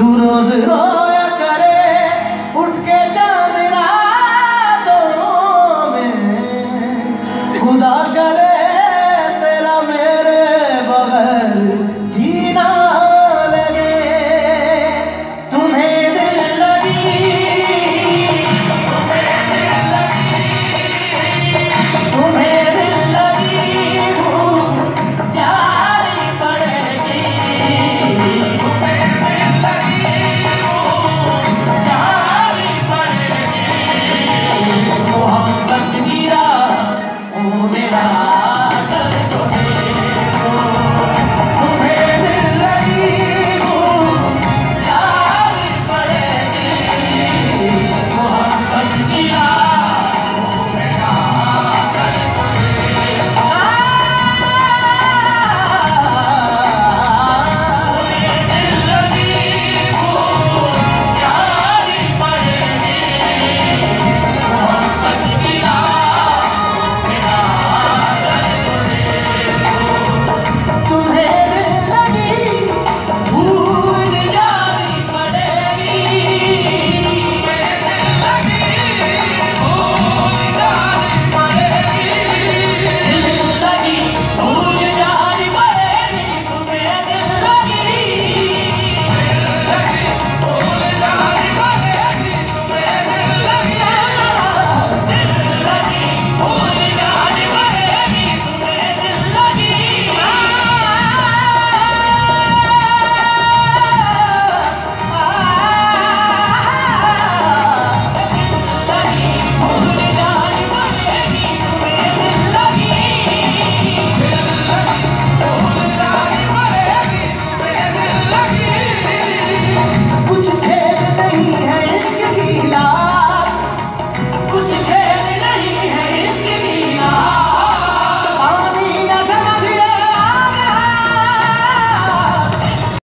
tu rozrok